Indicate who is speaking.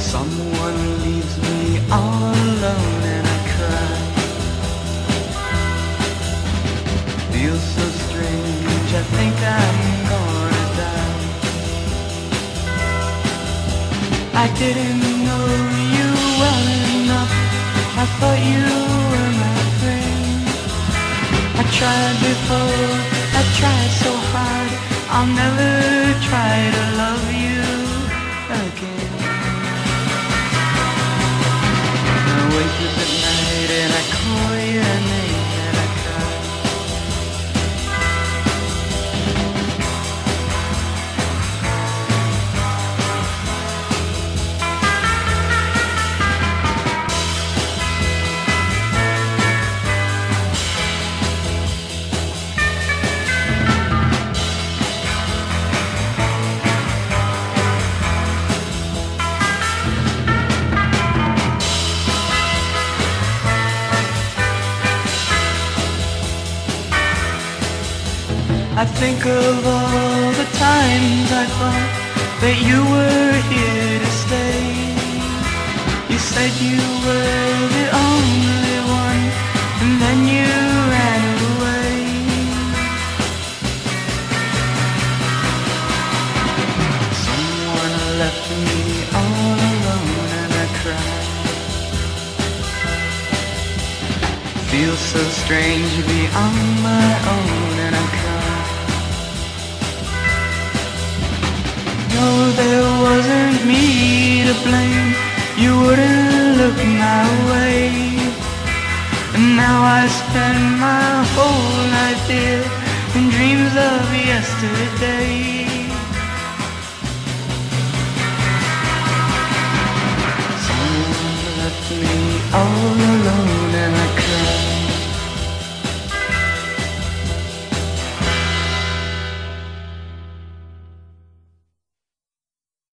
Speaker 1: Someone leaves me all alone and I cry. Feels so strange, I think I'm gonna die. I didn't know you well enough. I thought you were my friend. I tried before, I tried so hard. I'll never I think of all the times I thought that you were here to stay. You said you were the only one, and then you ran away. Someone left me all alone and I cried. Feels so strange to No, there wasn't me to blame. You wouldn't look my way. And now I spend my whole life here in dreams of yesterday. Someone left me all alone